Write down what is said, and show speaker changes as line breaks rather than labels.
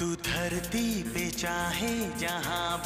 तू धरती पे चाहे जहाँ